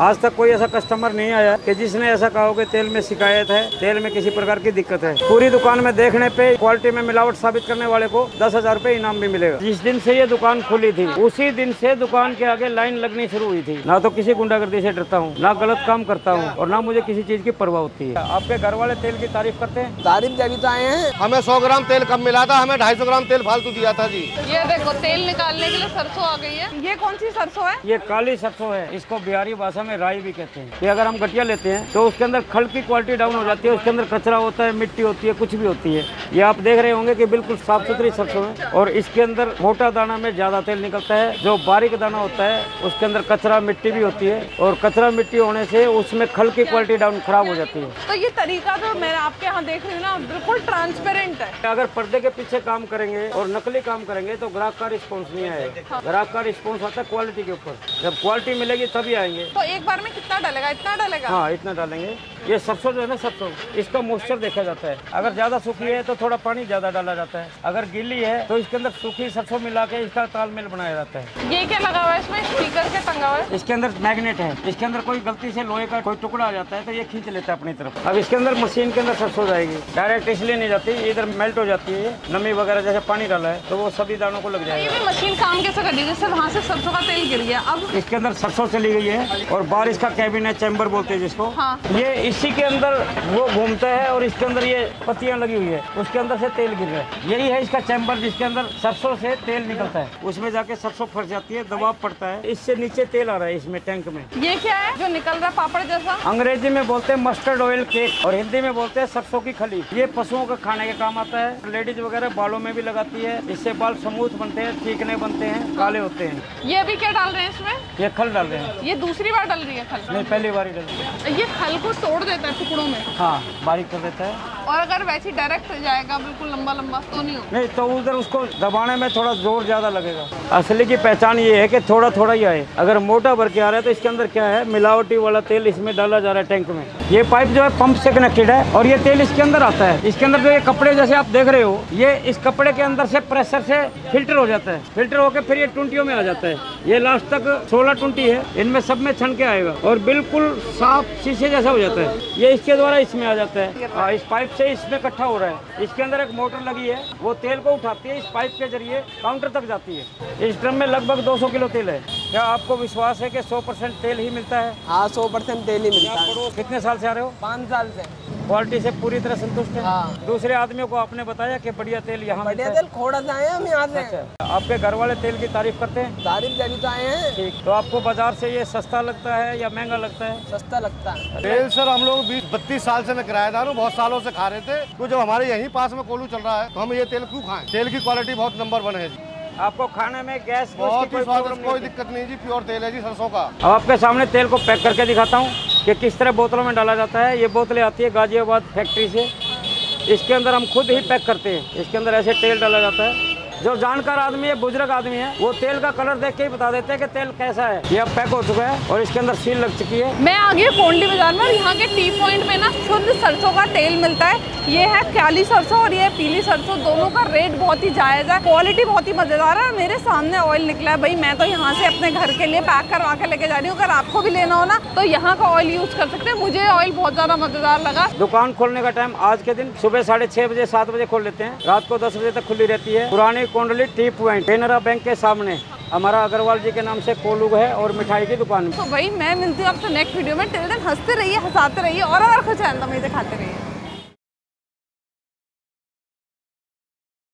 आज तक कोई ऐसा कस्टमर नहीं आया कि जिसने ऐसा कहा हो कि तेल में शिकायत है तेल में किसी प्रकार की दिक्कत है। पूरी दुकान में देखने पे क्वालिटी में मिलावट साबित करने वाले को दस हज़ार रूपए इनाम भी मिलेगा। जिस दिन से ये दुकान खुली थी उसी दिन से दुकान के आगे लाइन लगनी शुरू हुई थी। ना तो किसी गुंडागर्दी से डरता हूँ ना गलत काम करता हूँ और ना मुझे किसी चीज़ की परवाह होती है। आपके घर वाले तेल की तारीफ़ करते हैं? तारीफ़ जब तो आए हैं। हमें सौ ग्राम तेल कम मिला था? हमें 250 ग्राम तेल फालतू दिया था जी। ये देखो तेल निकालने के लिए सरसों आ गई है। ये कौन सी सरसों है? ये काली सरसों है। इसको बिहारी भाषा में राई भी कहते हैं। ये अगर हम गटिया लेते हैं तो उसके अंदर खल की क्वालिटी डाउन हो जाती है उसके अंदर कचरा होता है मिट्टी होती है कुछ भी होती है। ये आप देख रहे होंगे कि बिल्कुल साफ़ सुथरी सरसों है और इसके अंदर मोटा दाना में ज़्यादा तेल निकलता है। जो बारीक दाना होता है उसके अंदर कचरा मिट्टी भी होती है और कचरा मिट्टी होने से उसमें खल की क्वालिटी डाउन खराब हो जाती है। तो ये तरीका तो मैं आपके यहाँ देख रही हूँ ना बिल्कुल ट्रांसपेरेंट है। अगर पर्दे के पीछे काम करेंगे और नकली काम करेंगे तो ग्राहक का रिस्पॉन्स नहीं आएगा। ग्राहक का रिस्पॉन्स आता है क्वालिटी के ऊपर। जब क्वालिटी मिलेगी तभी आएँगे। तो एक बार में कितना डालेगा? इतना डालेगा? हाँ इतना डालेंगे। ये सरसों जो है ना सरसों इसका मॉइस्चर देखा जाता है। अगर ज़्यादा सूखी है तो थोड़ा पानी ज़्यादा डाला जाता है। अगर गीली है तो इसके अंदर सूखी सरसों मिला के इसका तालमेल बनाया जाता है। ये क्या लगा हुआ है इसमें? स्पीकर के टंगा हुआ है। इसके अंदर मैग्नेट है। इसके अंदर कोई गलती से लोहे का कोई टुकड़ा आ जाता है तो ये खींच लेता है अपनी तरफ़। अब इसके अंदर मशीन के अंदर सरसों जाएगी। डायरेक्ट इसलिए नहीं जाती इधर मेल्ट हो जाती है। नमी वगैरह जैसे पानी डाला है तो वो सभी दानों को लग जाएगा। मशीन काम कैसे कर है? जैसे वहाँ से सरसों का तेल गिर गया। अब इसके अंदर सरसों चली गई है और बारिश का कैबिन है चैम्बर बोलते हैं जिसको। हाँ। ये इसी के अंदर वो घूमता है और इसके अंदर ये पत्तियाँ लगी हुई है। उसके अंदर से तेल गिर रहा है। यही है इसका चैम्बर जिसके अंदर सरसों से तेल निकलता है। उसमें जाके सरसों फंस जाती है दबाव पड़ता है। इससे नीचे तेल आ रहा है इसमें टैंक में। ये क्या है? जो निकल रहा है पापड़ जैसा? अंग्रेज़ी में बोलते हैं मस्टर्ड ऑयल केक और हिंदी में बोलते हैं सरसों की खली। ये पशुओं का खाने के काम आता है। लेडीज़ वगैरह बालों में भी लगाती है। इससे बाल स्मूथ बनते हैं चीकने बनते हैं काले होते हैं। ये अभी क्या डाल रहे हैं इसमें? ये खल डाल रहे हैं। ये दूसरी बार डल रही है खल नहीं पहली बार ही डल रही है। ये खल को तोड़ देता है टुकड़ों में। हाँ बारीक कर देता है। और अगर वैसे डायरेक्ट जाएगा बिल्कुल लंबा लंबा तो नहीं होगा। नहीं तो उधर उसको दबाने में थोड़ा ज़ोर ज़्यादा लगेगा। असली की पहचान ये है कि थोड़ा थोड़ा ही आए। अगर मोटा भर के आ रहा है तो इसके अंदर क्या है? मिलावटी वाला तेल इसमें डाला जा रहा है टैंक में। ये पाइप जो है पंप से कनेक्टेड है और ये तेल इसके अंदर आता है। इसके अंदर जो ये कपड़े जैसे आप देख रहे हो ये इस कपड़े के अंदर से प्रेशर से फ़िल्टर हो जाता है। फ़िल्टर होकर फिर ये टूंटियों में आ जाता है। ये लास्ट तक सोलह टूंटी है। इनमें सब में छन के आएगा और बिल्कुल साफ़ शीशे जैसा हो जाता है। ये इसके द्वारा इसमें आ जाता है हाँ, इस पाइप से इसमें इकट्ठा हो रहा है। इसके अंदर एक मोटर लगी है वो तेल को उठाती है इस पाइप के ज़रिए काउंटर तक जाती है। इस ड्रम में लगभग 200 किलो तेल है। क्या आपको विश्वास है कि 100 परसेंट तेल ही मिलता है? हाँ 100 परसेंट तेल ही मिलता है। कितने साल से आ रहे हो? पाँच साल से। क्वालिटी से पूरी तरह संतुष्ट है। हाँ। दूसरे आदमियों को आपने बताया कि बढ़िया तेल यहाँ बढ़िया तेल खोड़ा से आए हम यहाँ से। अच्छा। आपके घर वाले तेल की तारीफ़ करते हैं? तारीफ़ तो आए हैं। ठीक। तो आपको बाज़ार से ये सस्ता लगता है या महँगा लगता है? सस्ता लगता है। तेल सर हम लोग बीस बत्तीस साल से मैं किराएदार हूँ बहुत सालों से खा रहे थे। तो जब हमारे यहीं पास में कोलू चल रहा है तो हम ये तेल क्यों खाएँ? तेल की क्वालिटी बहुत नंबर वन है जी। आपको खाने में गैस बहुत ही स्वादिष्ट कोई दिक्कत नहीं जी प्योर तेल है जी सरसों का। अब आपके सामने तेल को पैक करके दिखाता हूँ। कि किस तरह बोतलों में डाला जाता है? ये बोतलें आती है गाजियाबाद फैक्ट्री से। इसके अंदर हम खुद ही पैक करते हैं। इसके अंदर ऐसे तेल डाला जाता है। जो जानकार आदमी है बुज़ुर्ग आदमी है वो तेल का कलर देख के ही बता देते हैं कि तेल कैसा है। ये अब पैक हो चुका है और इसके अंदर सील लग चुकी है। मैं आ गई बाज़ार में और यहाँ के टी पॉइंट में ना शुद्ध सरसों का तेल मिलता है। ये है काली सरसों और ये पीली सरसों दोनों का रेट बहुत ही जायज़ है। क्वालिटी बहुत ही मज़ेदार है मेरे सामने ऑयल निकला है। भाई मैं तो यहाँ से अपने घर के लिए पैक करवा के लेके जा रही हूँ। अगर आपको भी लेना हो ना तो यहाँ का ऑयल यूज़ कर सकते हैं। मुझे ऑयल बहुत ज़्यादा मज़ेदार लगा। दुकान खोलने का टाइम आज के दिन सुबह साढ़े छह बजे सात बजे खोल लेते हैं। रात को दस बजे तक खुली रहती है। पुरानी Kondli T point, Canara bank के सामने। हमारा अग्रवाल जी के नाम से कोलुग है और मिठाई की दुकान। तो भाई, मैं मिलती हूँ आपसे नेक्स्ट वीडियो में। टिल दिन हँसते रहिए, हंसाते रहिए और और खुश आनंद तो मुझे खाते रहिए।